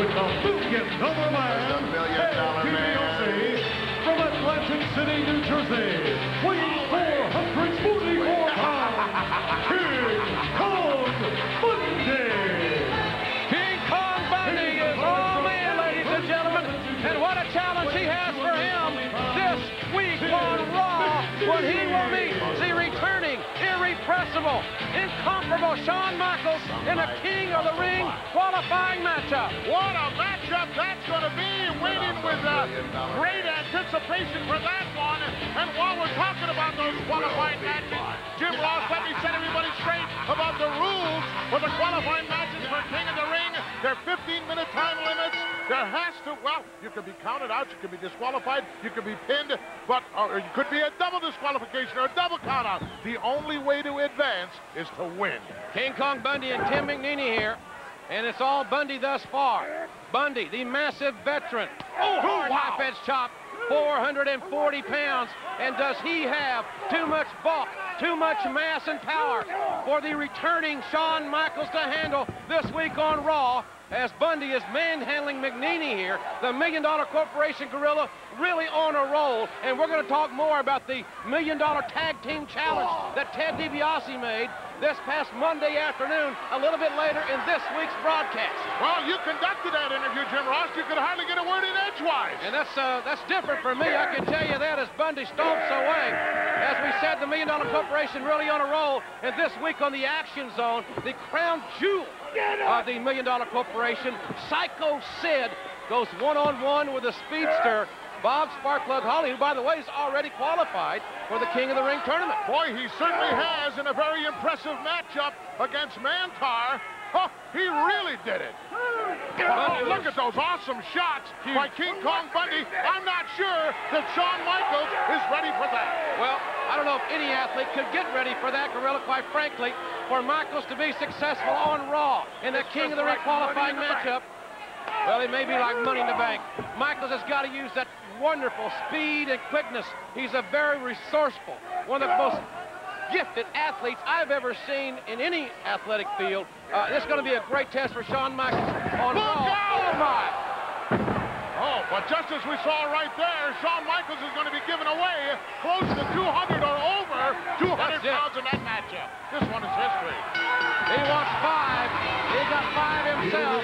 with the million dollar man, The million dollar Ted man. DiBiase, from Atlantic City, New Jersey, weighing 444 pounds, King Kong Bundy. King Kong Bundy is all man, ladies and gentlemen. And what a challenge he has for him this week on Raw when he will meet the returning, irrepressible, incomparable Shawn Michaels in a King of the Ring qualifying matchup. What a matchup that's going to be. Waiting with uh, great anticipation for that one. And while we're talking about those qualifying matches, Jim Ross, let me set everybody straight about the rules for the qualifying matches for King of the Ring. They're 15-minute time limits. There has to, well, you can be counted out, you can be disqualified, you can be pinned, but uh, or it could be a double disqualification or a double count out. The only way to advance is to win. King Kong Bundy and Tim McNeany here. And it's all Bundy thus far. Bundy, the massive veteran. Oh, hard wow. chop. 440 pounds. And does he have too much bulk, too much mass and power for the returning Shawn Michaels to handle this week on Raw? As Bundy is manhandling McNeany here, the Million Dollar Corporation Gorilla really on a roll. And we're going to talk more about the Million Dollar Tag Team Challenge that Ted DiBiase made this past Monday afternoon, a little bit later in this week's broadcast. Well, you conducted that interview, Jim Ross. You could hardly get a word in edgewise. And that's uh, that's different for me. I can tell you that as Bundy stomps away. As we said, the Million Dollar Corporation really on a roll. And this week on the Action Zone, the crown jewel of the Million Dollar Corporation, Psycho Sid, goes one-on-one with a speedster, Bob Sparkplug Holly, who, by the way, is already qualified for the King of the Ring tournament. Boy, he certainly has in a very impressive matchup against Mantaur. Huh, he really did it. Oh, look at those awesome shots by King Kong Bundy. I'm not sure that Shawn Michaels is ready for that. Well, I don't know if any athlete could get ready for that, Gorilla, quite frankly, for Michaels to be successful on Raw in the King of the Ring qualifying matchup. Well, it may be like money in the bank. Michaels has got to use that wonderful speed and quickness. He's a very resourceful, one of the most gifted athletes I've ever seen in any athletic field. Uh, this is going to be a great test for Shawn Michaels on Look Raw. out! Oh, my! Oh, but just as we saw right there, Shawn Michaels is going to be giving away close to 200 or over 200 That's it. pounds in that matchup. This one is history. He wants five. He got five himself.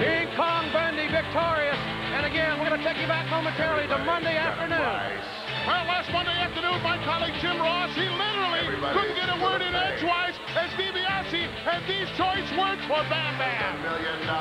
King Kong Bundy victorious. And again, we're going to take you back momentarily to Monday afternoon. Well, last Monday afternoon, my colleague Jim Ross, he literally Everybody. couldn't get a word in edgewise as DiBiase had these choice words for Bam Bam. Million dollar